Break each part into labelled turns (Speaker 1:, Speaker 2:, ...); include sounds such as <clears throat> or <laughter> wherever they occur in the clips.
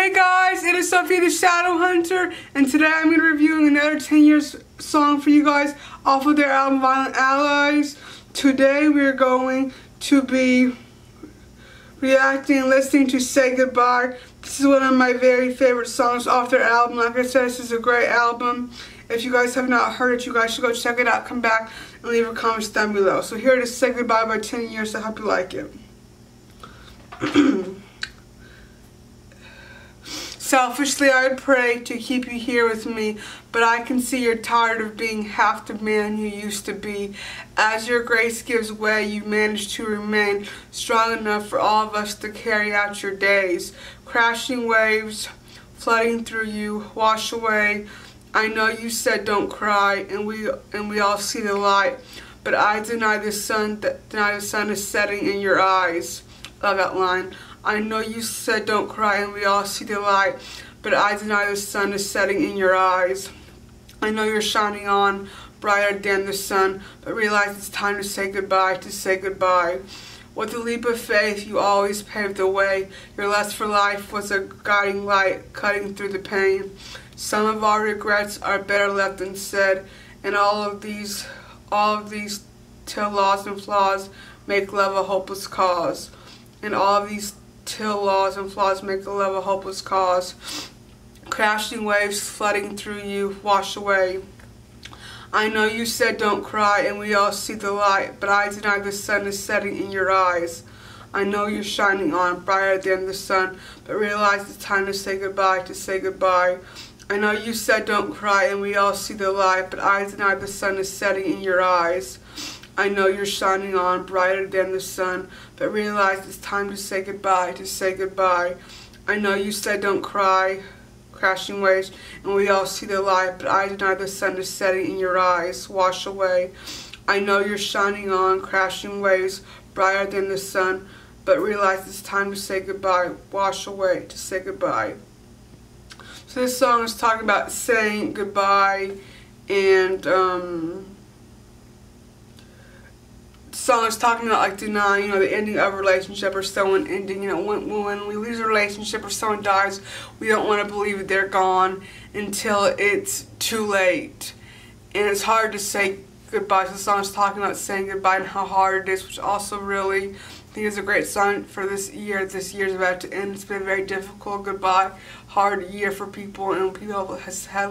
Speaker 1: Hey guys, it is Sophie the Shadow Hunter, and today I'm going to be reviewing another 10 years song for you guys off of their album Violent Allies. Today we're going to be reacting and listening to Say Goodbye. This is one of my very favorite songs off their album. Like I said, this is a great album. If you guys have not heard it, you guys should go check it out. Come back and leave a comment down below. So here it is, Say Goodbye by 10 Years. I hope you like it. <clears throat> Selfishly, I would pray to keep you here with me, but I can see you're tired of being half the man you used to be. As your grace gives way, you manage to remain strong enough for all of us to carry out your days. Crashing waves flooding through you, wash away. I know you said don't cry, and we and we all see the light, but I deny the sun. Deny the sun is setting in your eyes. Love that line. I know you said don't cry and we all see the light, but I deny the sun is setting in your eyes. I know you're shining on brighter than the sun, but realize it's time to say goodbye, to say goodbye. With a leap of faith, you always paved the way. Your lust for life was a guiding light, cutting through the pain. Some of our regrets are better left unsaid, and all of these, all of these till laws and flaws make love a hopeless cause. And all of these till laws and flaws make the love a hopeless cause. Crashing waves flooding through you wash away. I know you said don't cry and we all see the light, but I deny the sun is setting in your eyes. I know you're shining on brighter than the sun, but realize it's time to say goodbye, to say goodbye. I know you said don't cry and we all see the light, but I deny the sun is setting in your eyes. I know you're shining on brighter than the sun, but realize it's time to say goodbye, to say goodbye. I know you said don't cry, crashing waves, and we all see the light, but I deny the sun is setting in your eyes, wash away. I know you're shining on, crashing waves, brighter than the sun, but realize it's time to say goodbye, wash away, to say goodbye. So this song is talking about saying goodbye and um, song is talking about like denying, you know, the ending of a relationship or someone ending, you know, when, when we lose a relationship or someone dies, we don't want to believe that they're gone until it's too late. And it's hard to say goodbye. So the song is talking about saying goodbye and how hard it is, which also really I think is a great song for this year. This year is about to end. It's been a very difficult goodbye, hard year for people, and people has had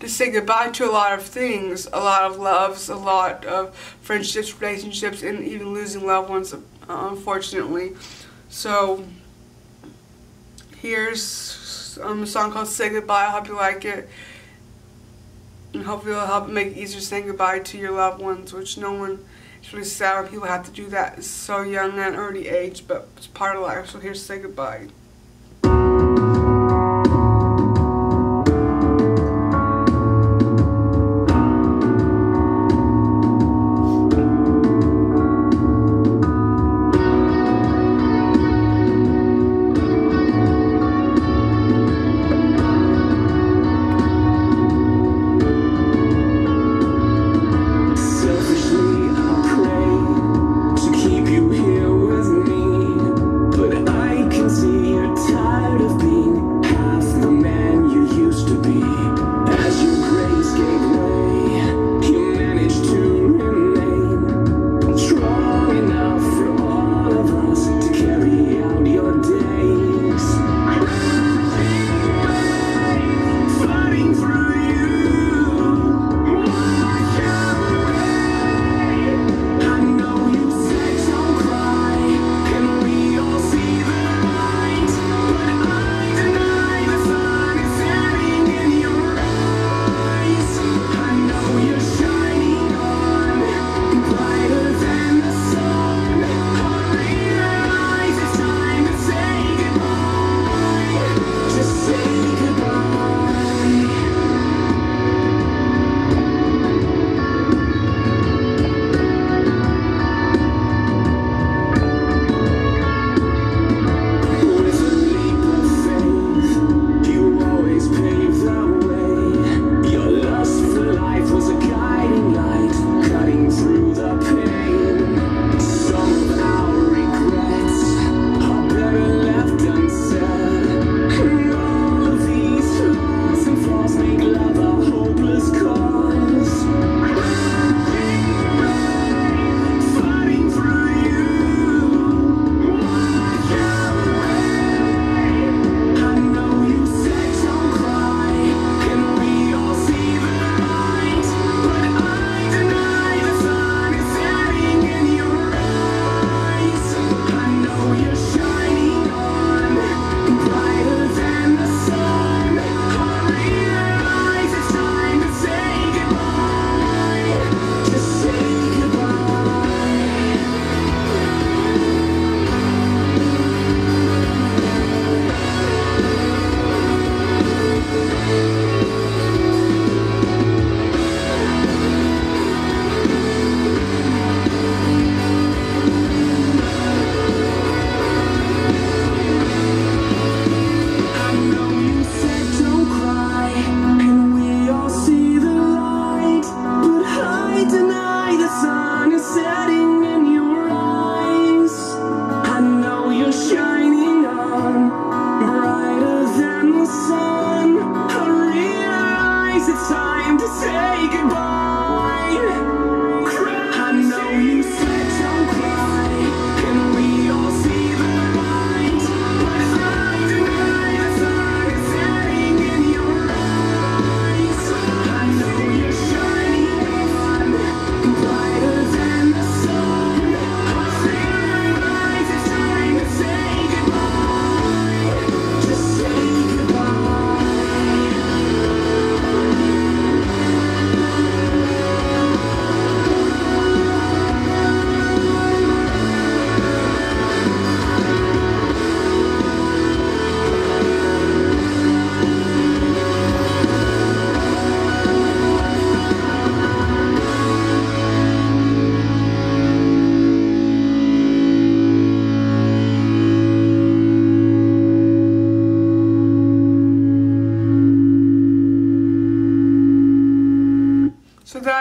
Speaker 1: to say goodbye to a lot of things, a lot of loves, a lot of friendships, relationships, and even losing loved ones, uh, unfortunately. So here's um, a song called "Say Goodbye." I hope you like it. And hopefully it'll help make it easier saying goodbye to your loved ones, which no one it's really sad when people have to do that so young at an early age, but it's part of life. So here's say goodbye.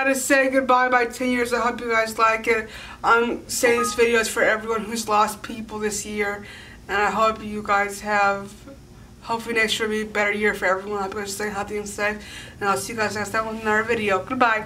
Speaker 1: Gotta say goodbye by 10 years. I hope you guys like it. I'm saying this video is for everyone who's lost people this year. And I hope you guys have, hopefully next year will be a better year for everyone. I hope you guys stay healthy and safe. And I'll see you guys next time with another video. Goodbye.